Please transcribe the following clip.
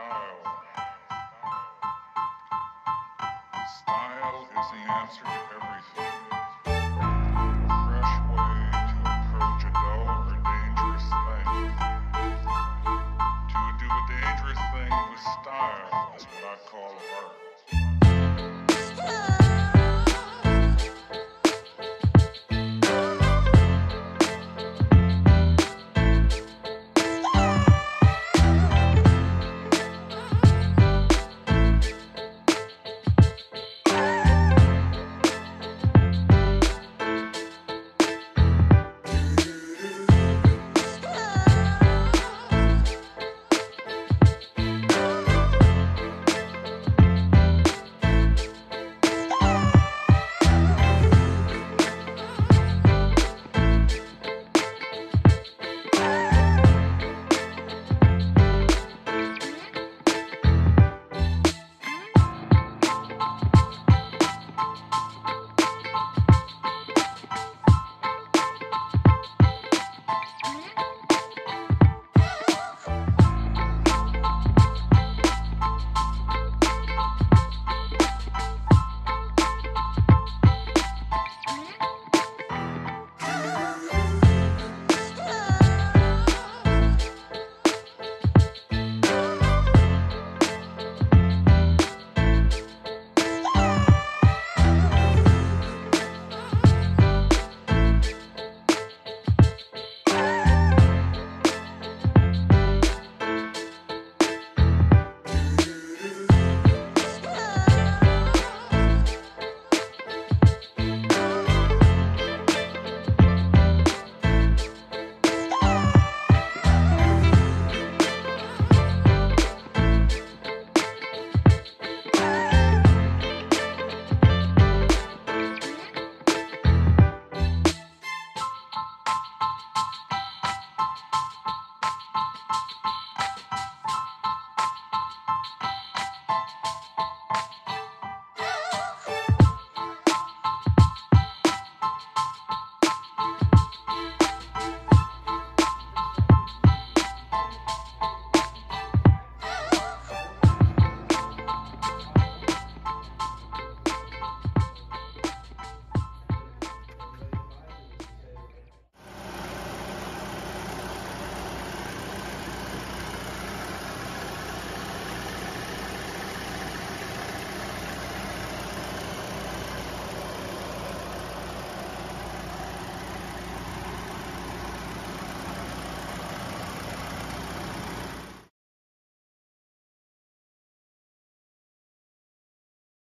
Style. Style is the answer to everything.